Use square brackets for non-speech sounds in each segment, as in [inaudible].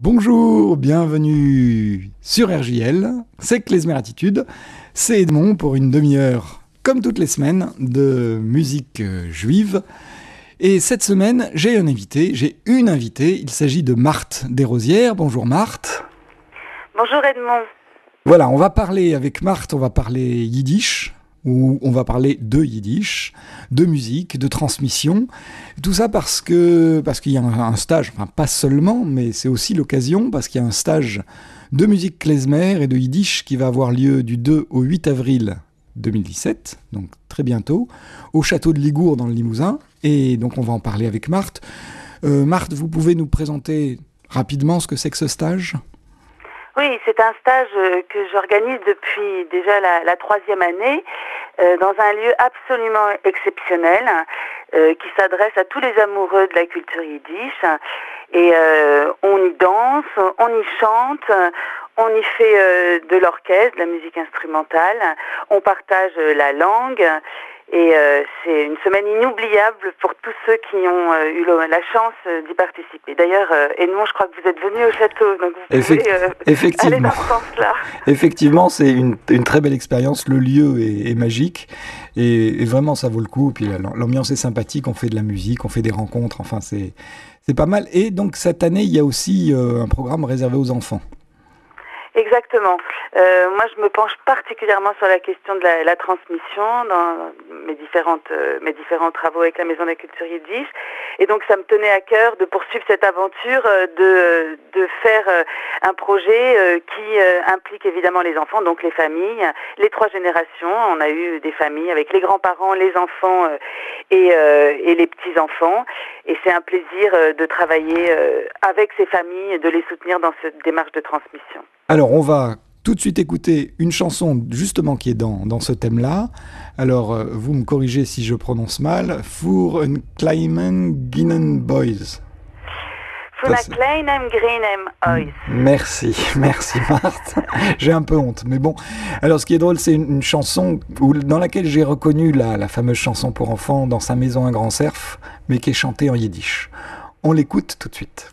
Bonjour, bienvenue sur RJL, c'est Klezmer Attitude, c'est Edmond pour une demi-heure, comme toutes les semaines, de musique euh, juive. Et cette semaine, j'ai un invité, j'ai une invitée, il s'agit de Marthe Desrosières. Bonjour Marthe. Bonjour Edmond. Voilà, on va parler avec Marthe, on va parler yiddish, où on va parler de yiddish, de musique, de transmission. Tout ça parce que qu'il y a un, stage, enfin pas seulement, mais c'est aussi l'occasion parce qu'il y a un stage de musique klezmer et de yiddish qui va avoir lieu du 2 au 8 avril 2017, donc très bientôt, au château de Ligour dans le Limousin. Et donc on va en parler avec Marthe. Euh, Marthe, vous pouvez nous présenter rapidement ce que c'est que ce stage? Oui, c'est un stage euh, que j'organise depuis déjà la, troisième année euh, dans un lieu absolument exceptionnel euh, qui s'adresse à tous les amoureux de la culture yiddish. Et on y danse, on y chante, on y fait de l'orchestre, de la musique instrumentale, on partage la langue. Et euh, c'est une semaine inoubliable pour tous ceux qui ont euh, eu la chance euh, d'y participer. D'ailleurs, Edmond, je crois que vous êtes venu au château, donc vous pouvez [laughs] Effectivement. aller dans ce sens-là. Effectivement, c'est une, une, très belle expérience. Le lieu est, est magique et, et, vraiment, ça vaut le coup. Et puis l'ambiance est sympathique, on fait de la musique, on fait des rencontres, enfin, c'est pas mal. Et donc, cette année, il y a aussi un programme réservé aux enfants. Exactement. Euh, moi, je me penche particulièrement sur la question de la, transmission dans mes différentes euh, mes différents travaux avec la Maison de la Culture Yiddish. Et donc, ça me tenait à cœur de poursuivre cette aventure, euh, de de faire un projet qui implique évidemment les enfants, donc les familles, les trois générations. On a eu des familles avec les grands-parents, les enfants et et les petits enfants. Et c'est un plaisir de travailler avec ces familles de les soutenir dans cette démarche de transmission. Alors, on va tout de suite écouter une chanson justement qui est dans, dans ce thème-là. Alors, euh, vous me corrigez si je prononce mal. Für un kleinen Ginnen Boys. Für un kleinen Boys. Merci, [laughs] merci Marthe. [laughs] j'ai un peu honte, mais bon. Alors, ce qui est drôle, c'est une, chanson où, dans laquelle j'ai reconnu la, la fameuse chanson pour enfants dans sa maison un grand cerf, mais qui est chantée en yiddish. On l'écoute tout de suite.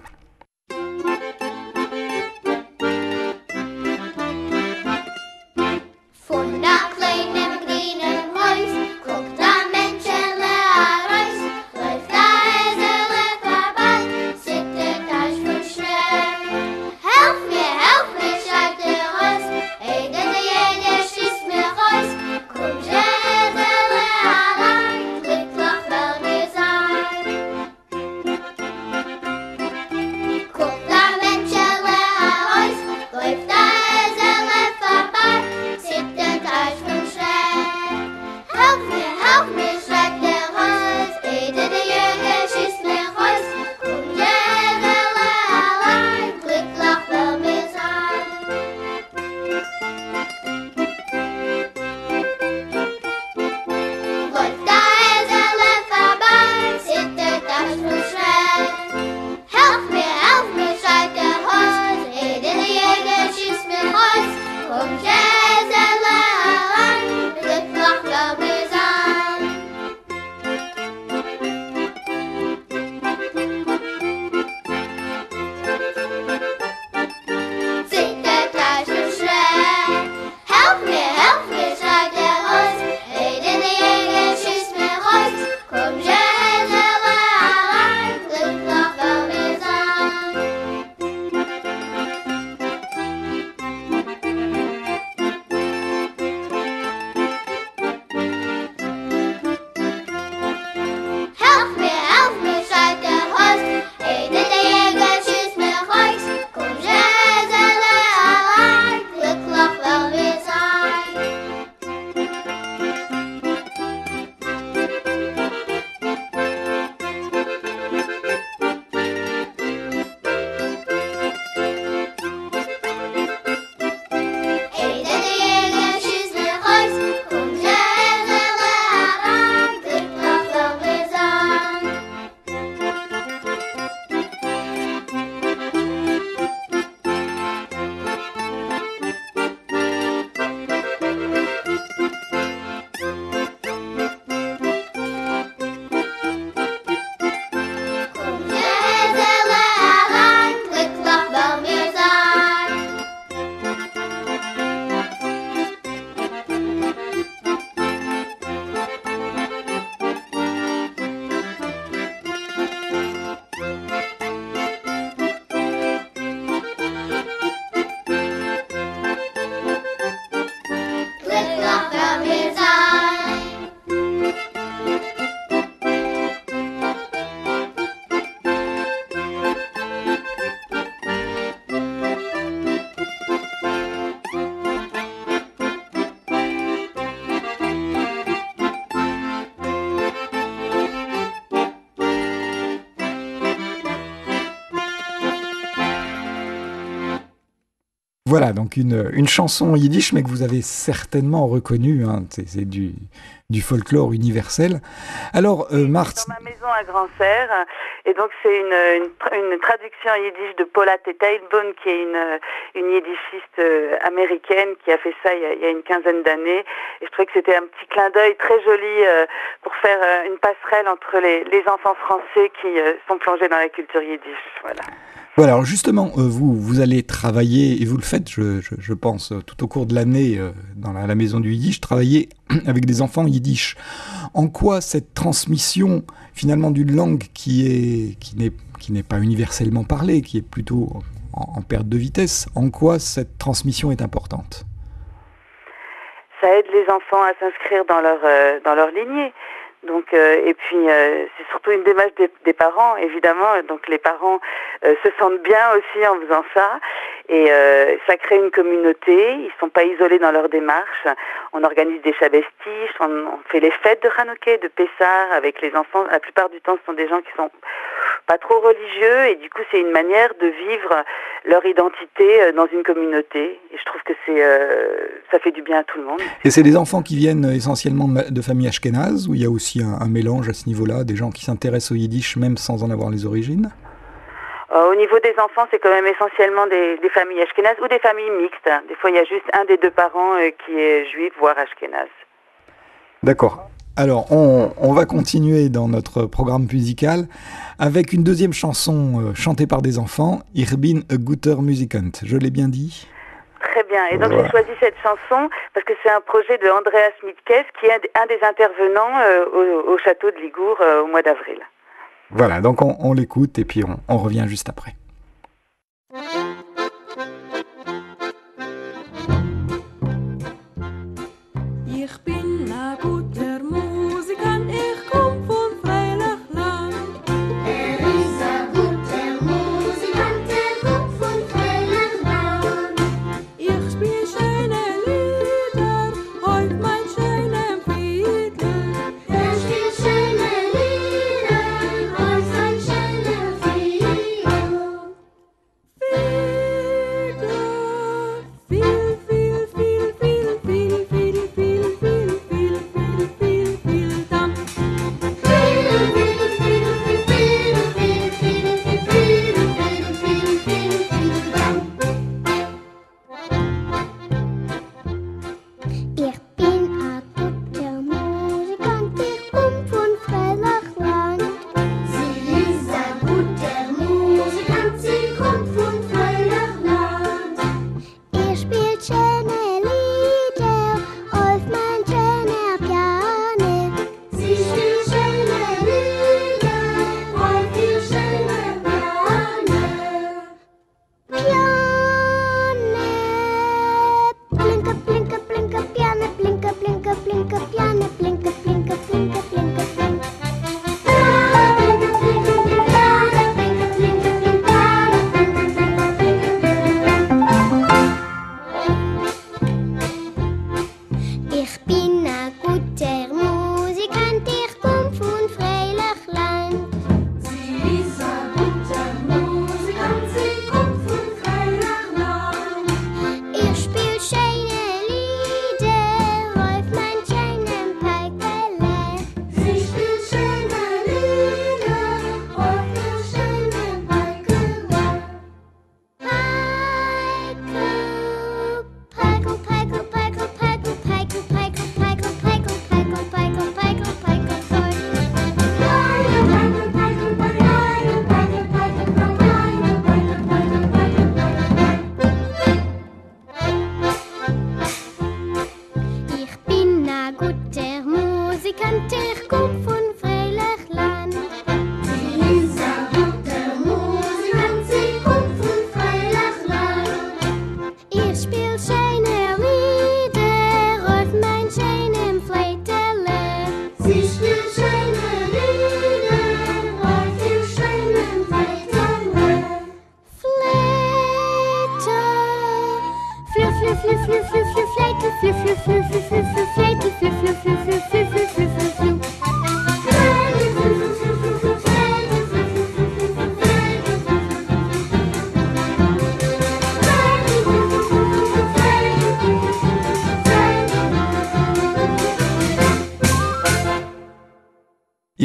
Voilà, donc une, une chanson yiddish, mais que vous avez certainement reconnue. Hein, c'est du, du folklore universel. Alors, euh, Marthe... Dans ma maison à Grand-Serre, et donc c'est une, une, traduction yiddish de Paula Teitelbaum, qui est une, une yiddishiste euh, américaine qui a fait ça il y a, une quinzaine d'années. Et je trouvais que c'était un petit clin d'œil très joli euh, pour faire euh, une passerelle entre les, les enfants français qui sont plongés dans la culture yiddish. Voilà. Voilà, alors justement, euh, vous, vous allez travailler, et vous le faites, je, pense, euh, tout au cours de l'année euh, dans la, maison du Yiddish, travailler [clears throat] avec des enfants yiddish. En quoi cette transmission, finalement, d'une langue qui est qui n'est qui n'est pas universellement parlée, qui est plutôt en, en, perte de vitesse, en quoi cette transmission est importante? Ça aide les enfants à s'inscrire dans leur dans leur lignée. Donc, euh, et puis euh, c'est surtout une démarche des, parents, évidemment. Donc les parents euh, se sentent bien aussi en faisant ça, et ça crée une communauté. Ils sont pas isolés dans leur démarche. On organise des chabestiches, on, on, fait les fêtes de Hanouké, de Pessar avec les enfants. La plupart du temps, ce sont des gens qui sont pas trop religieux, et du coup, c'est une manière de vivre leur identité dans une communauté. Et je trouve que c'est ça fait du bien à tout le monde. Et c'est des enfants qui viennent essentiellement de familles ashkénazes, où il y a aussi un, un mélange à ce niveau-là, des gens qui s'intéressent au yiddish même sans en avoir les origines? Euh, Au niveau des enfants, c'est quand même essentiellement des, des familles ashkénazes ou des familles mixtes. Des fois, il y a juste un des deux parents euh, qui est juif, voire ashkénaze. D'accord. Alors, on, on, va continuer dans notre programme musical avec une deuxième chanson euh, chantée par des enfants, Ich bin a guter Musikant. Je l'ai bien dit? Très bien. Et donc voilà. j'ai choisi cette chanson parce que c'est un projet de Andreas Mitkes qui est un des intervenants euh, au, au, château de Ligour euh, au mois d'avril. Voilà, donc on, on l'écoute et puis on, on, revient juste après.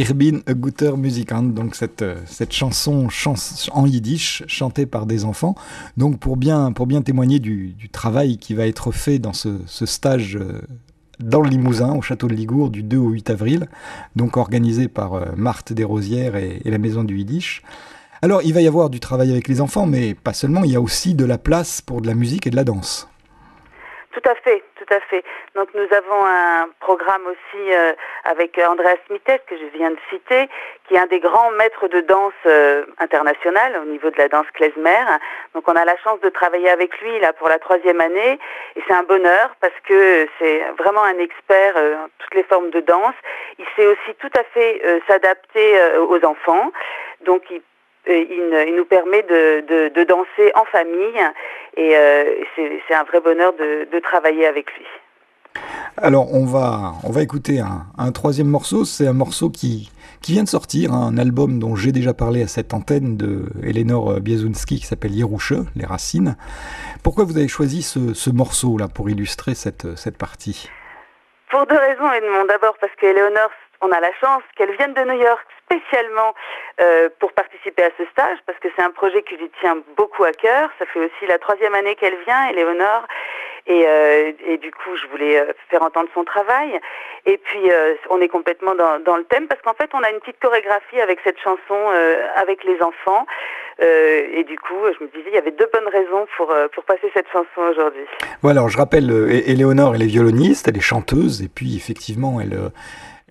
Irbin a guter donc cette, euh, cette chanson en yiddish chantée par des enfants, donc pour bien, pour bien témoigner du, travail qui va être fait dans ce, stage euh, dans le Limousin, au château de Ligour, du 2 au 8 avril, donc organisé par euh, Marthe Desrosières et, et la Maison du Yiddish. Alors, il va y avoir du travail avec les enfants, mais pas seulement, il y a aussi de la place pour de la musique et de la danse. Tout à fait, Donc nous avons un programme aussi euh, avec Andreas Mitet, que je viens de citer, qui est un des grands maîtres de danse euh, international au niveau de la danse klezmer. Donc on a la chance de travailler avec lui là pour la troisième année et c'est un bonheur parce que c'est vraiment un expert euh, en toutes les formes de danse. Il sait aussi tout à fait s'adapter aux enfants. Donc il il, nous permet de, danser en famille et euh, c'est un vrai bonheur de, travailler avec lui. Alors on va, on va écouter un, troisième morceau, c'est un morceau qui, qui vient de sortir, un album dont j'ai déjà parlé à cette antenne de Eleanor Biazunski qui s'appelle Yerushe, Les Racines. Pourquoi vous avez choisi ce, morceau-là pour illustrer cette, cette partie? Pour deux raisons, Edmond. D'abord parce qu'Eleonore, on a la chance qu'elle vienne de New York spécialement euh, pour participer à ce stage parce que c'est un projet qui lui tient beaucoup à cœur. Ça fait aussi la troisième année qu'elle vient, Éléonore. Et, euh, et du coup, je voulais euh, faire entendre son travail. Et puis, euh, on est complètement dans, dans le thème parce qu'en fait, on a une petite chorégraphie avec cette chanson euh, avec les enfants. et du coup, je me disais, il y avait deux bonnes raisons pour, pour passer cette chanson aujourd'hui. Voilà, alors je rappelle, Éléonore, elle est violoniste, elle est chanteuse, et puis effectivement, elle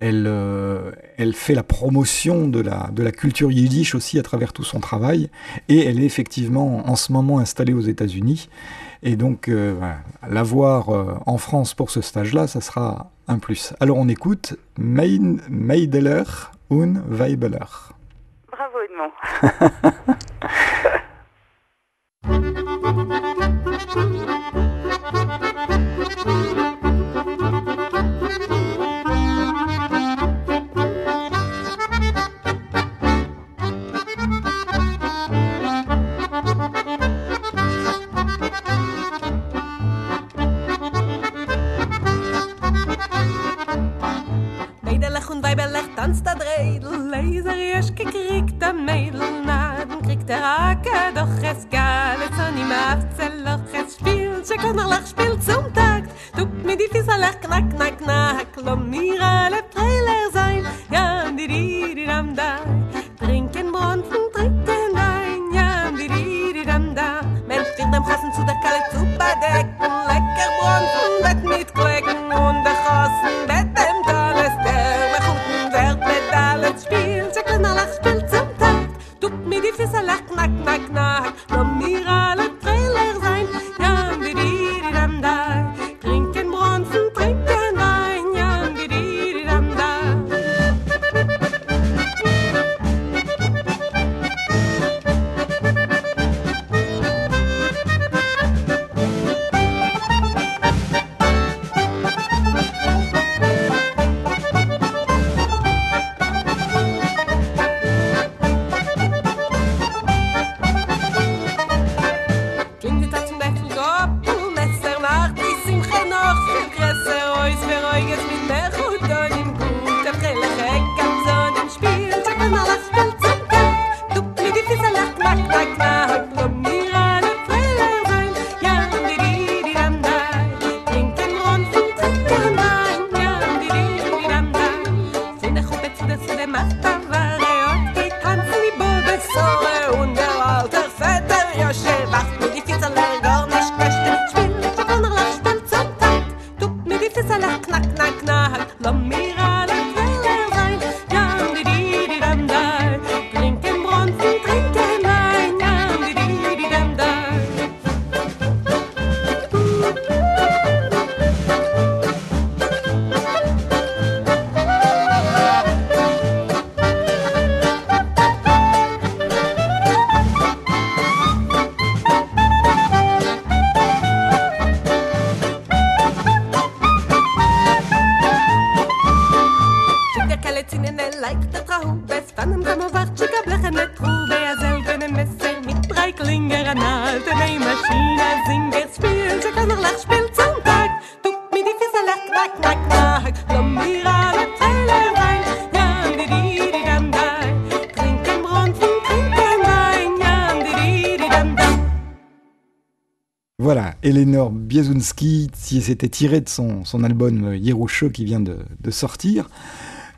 elle, euh, elle fait la promotion de la, de la culture yiddish aussi à travers tout son travail. Et elle est effectivement en ce moment installée aux États-Unis. Et donc, euh, la voir euh, en France pour ce stage-là, ça sera un plus. Alors, on écoute Meideler und Weibeler. Bravo, Edmond. [laughs] me mata. Voilà, Eleanor Biazunski, c'était tiré de son, son album Yerusho qui vient de sortir.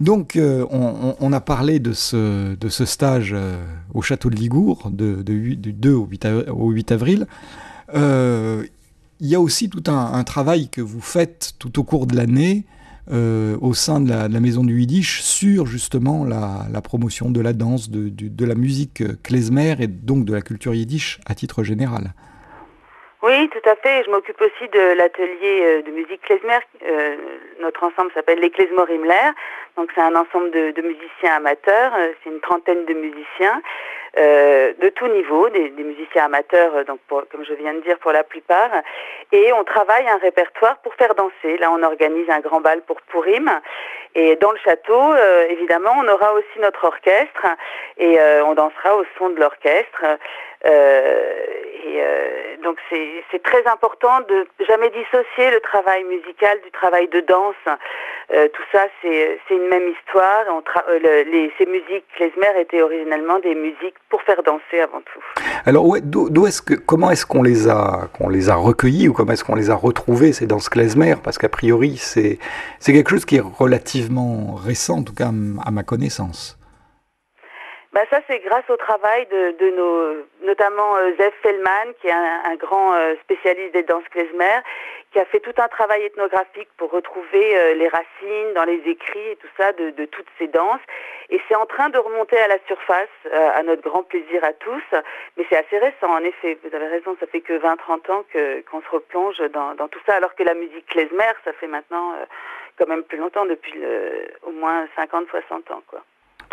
Donc, euh, on, a parlé de ce, stage euh, au château de Ligour du 2 au 8, au 8 avril. Euh, il y a aussi tout un, travail que vous faites tout au cours de l'année au sein de la, maison du Yiddish sur justement la, la promotion de la danse, de, la musique klezmer et donc de la culture yiddish à titre général. Oui, tout à fait. Je m'occupe aussi de l'atelier euh, de musique klezmer. Euh, notre ensemble s'appelle les Klezmer Himmler. Donc c'est un ensemble de, musiciens amateurs. Euh, c'est une trentaine de musiciens de tout niveau, des, musiciens amateurs, donc pour, comme je viens de dire pour la plupart. Et on travaille un répertoire pour faire danser. Là, on organise un grand bal pour Pourim. Et dans le château, évidemment, on aura aussi notre orchestre et on dansera au son de l'orchestre. Euh, et euh, donc c'est très important de jamais dissocier le travail musical du travail de danse. Euh, tout ça, c'est une même histoire. On le, les, ces musiques klezmer étaient originellement des musiques pour faire danser avant tout. Alors d'où est-ce que comment est-ce qu'on les a qu'on les a recueillis ou comment est-ce qu'on les a retrouvés ces danses klezmer? Parce qu'a priori c'est quelque chose qui est relativement récent, en tout cas à ma connaissance. Bah ça c'est grâce au travail de, de nos, notamment euh, Zev Fellman, qui est un, un grand euh, spécialiste des danses klezmer, qui a fait tout un travail ethnographique pour retrouver euh, les racines dans les écrits et tout ça de, de toutes ces danses. Et c'est en train de remonter à la surface, euh, à notre grand plaisir à tous. Mais c'est assez récent, en effet. Vous avez raison, ça fait que 20-30 ans qu'on se replonge dans, dans, tout ça, alors que la musique klezmer, ça fait maintenant euh, quand même plus longtemps, depuis au moins 50-60 ans, quoi.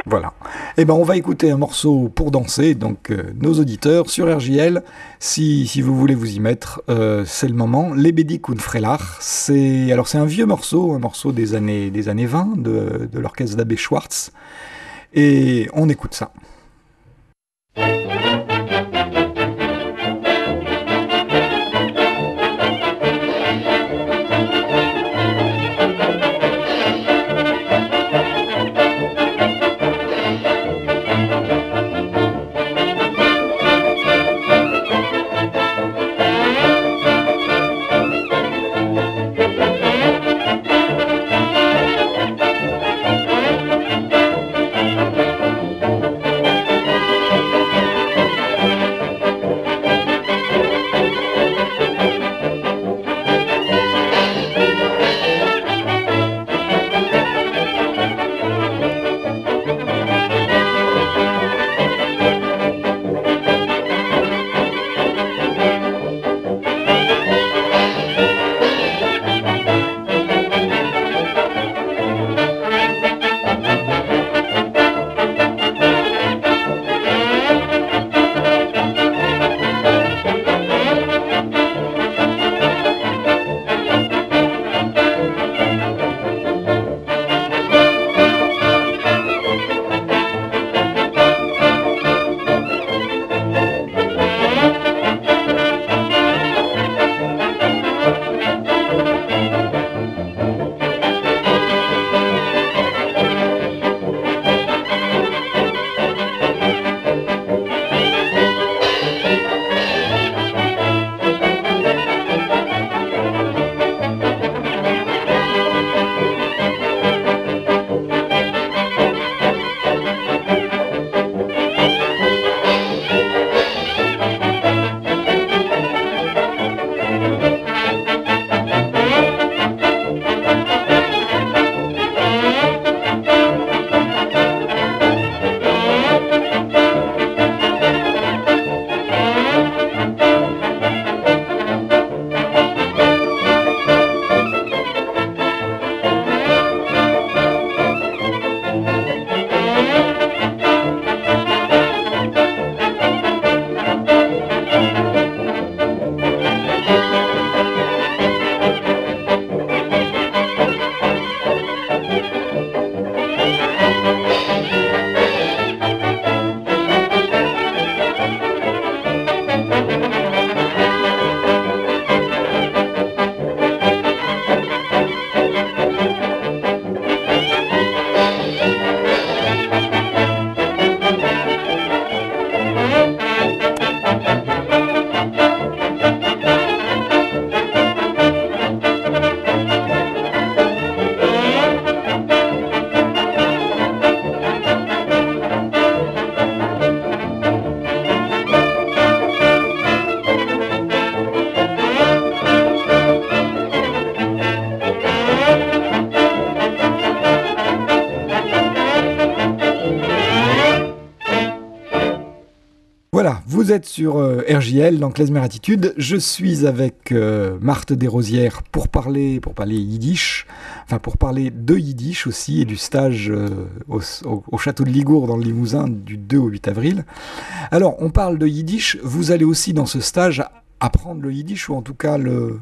Voilà. Eh ben, on va écouter un morceau pour danser. Donc, euh, nos auditeurs sur RJL, si, si vous voulez vous y mettre, euh, c'est le moment. Lebedi Kunfrelach, c'est alors c'est un vieux morceau, un morceau des années des années 20 de, de l'orchestre d'Abbé Schwartz, et on écoute ça. Sur euh, RJL, dans Klezmer Attitude. Je suis avec euh, Marthe Desrosières pour parler, pour parler yiddish, enfin pour parler de yiddish aussi et du stage euh, au, château de Ligour dans le Limousin du 2 au 8 avril. Alors, on parle de yiddish. Vous allez aussi dans ce stage apprendre le yiddish ou en tout cas le,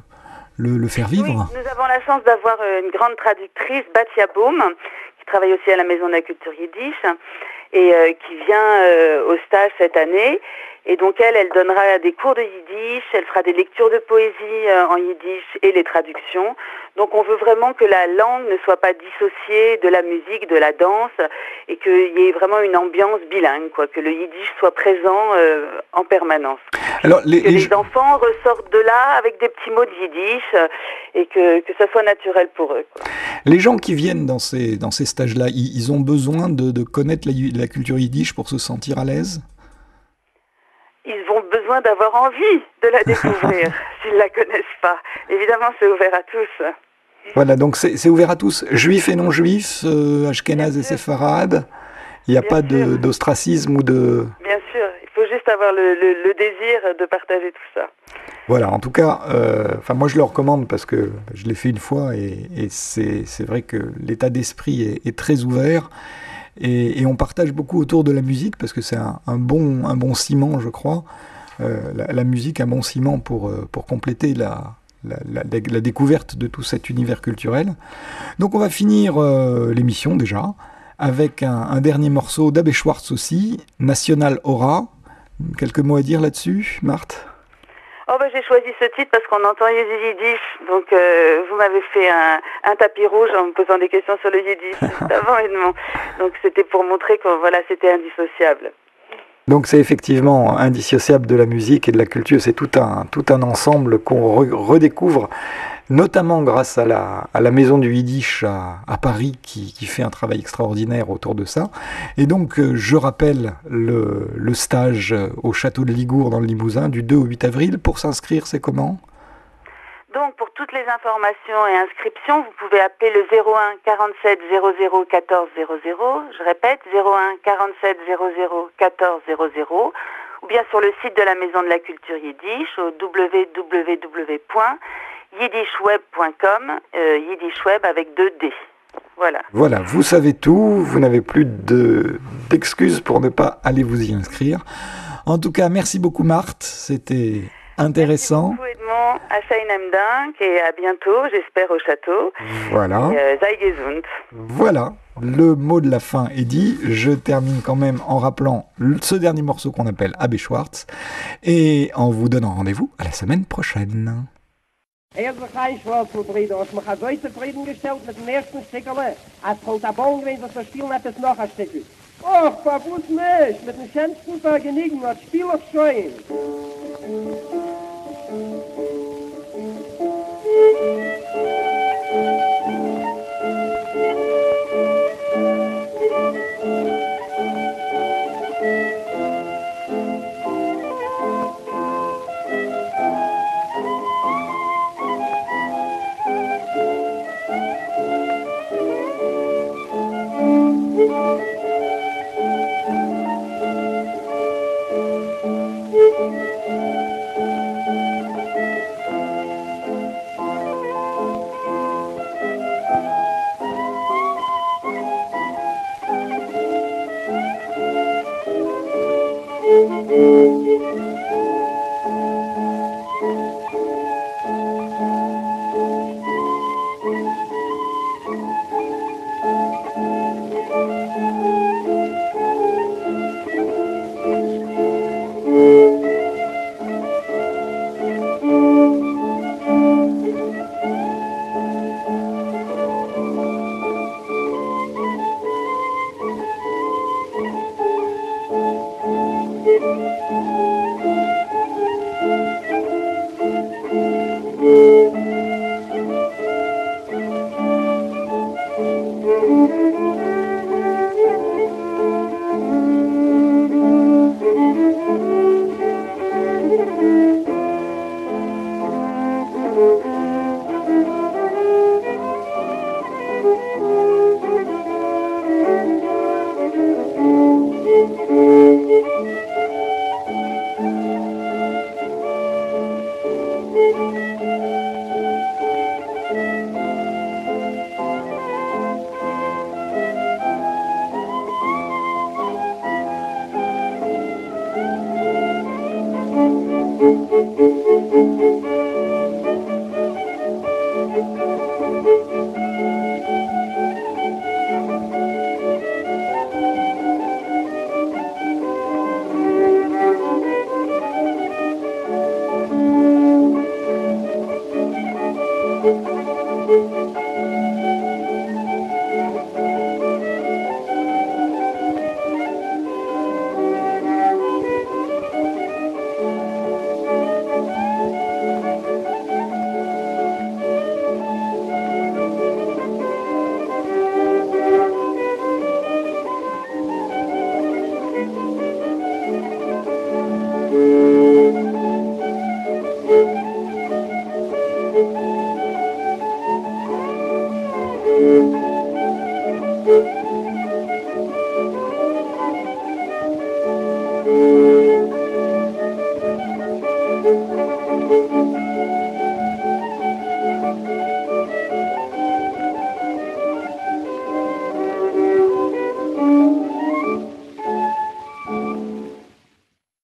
faire vivre? Nous avons la chance d'avoir une grande traductrice, Batia Baum, qui travaille aussi à la Maison de la Culture Yiddish et qui vient au stage cette année et donc elle, elle donnera des cours de yiddish, elle fera des lectures de poésie euh, en yiddish et les traductions. Donc on veut vraiment que la langue ne soit pas dissociée de la musique, de la danse, et qu'il y ait vraiment une ambiance bilingue, quoi, que le yiddish soit présent euh, en permanence. Alors, les, que les, enfants ressortent de là avec des petits mots de yiddish euh, et que, que ça soit naturel pour eux. Quoi. Les gens qui viennent dans ces, dans ces stages-là, ils, ont besoin de, de connaître la, la culture yiddish pour se sentir à l'aise? Ils ont besoin d'avoir envie de la découvrir [laughs] s'ils ne la connaissent pas. Évidemment, c'est ouvert à tous. Voilà, donc c'est ouvert à tous, juifs et non juifs, euh, ashkénazes et séfarades. Il n'y a pas d'ostracisme ou de... Bien sûr, il faut juste avoir le, le, désir de partager tout ça. Voilà, en tout cas, euh, enfin moi je le recommande parce que je l'ai fait une fois et, et c'est vrai que l'état d'esprit est, est, très ouvert. Et, on partage beaucoup autour de la musique parce que c'est un, bon, un bon ciment, je crois. Euh, la, musique, un bon ciment pour, euh, pour compléter la, la, découverte de tout cet univers culturel. Donc on va finir euh, l'émission déjà avec un, dernier morceau d'Abbé Schwartz aussi, National Aura. Quelques mots à dire là-dessus, Marthe? Oh bah, j'ai choisi ce titre parce qu'on entend yiddish, donc euh, vous m'avez fait un, un, tapis rouge en me posant des questions sur le yiddish [laughs] avant et Donc c'était pour montrer que voilà c'était indissociable. Donc c'est effectivement indissociable de la musique et de la culture, c'est tout un, tout un ensemble qu'on redécouvre notamment grâce à la, à la Maison du Yiddish à, Paris qui, qui, fait un travail extraordinaire autour de ça. Et donc, euh, je rappelle le, le, stage au château de Ligour dans le Limousin du 2 au 8 avril. Pour s'inscrire, c'est comment? Donc, pour toutes les informations et inscriptions, vous pouvez appeler le 01 47 00 14 00. Je répète, 01 47 00 14 00. Ou bien sur le site de la Maison de la Culture Yiddish au www yiddishweb.com, euh, yiddishweb avec deux D. Voilà. Voilà, vous savez tout, vous n'avez plus d'excuses pour ne pas aller vous y inscrire. En tout cas, merci beaucoup Marthe, c'était intéressant. Merci beaucoup Edmond, à et à bientôt, j'espère au château. Voilà. Euh, voilà, le mot de la fin est dit. Je termine quand même en rappelant ce dernier morceau qu'on appelle Abbé Schwartz et en vous donnant rendez-vous à la semaine prochaine. Er ist doch ein Schwarzenbrüder, und man hat so zufrieden gestellt mit dem ersten Stickerle. als kommt der Bogen, wenn so spielen, hat es noch ein Stückchen. Och, verbrüß mich, mit dem schönsten Vergnügen, was spiel ich schon. Musik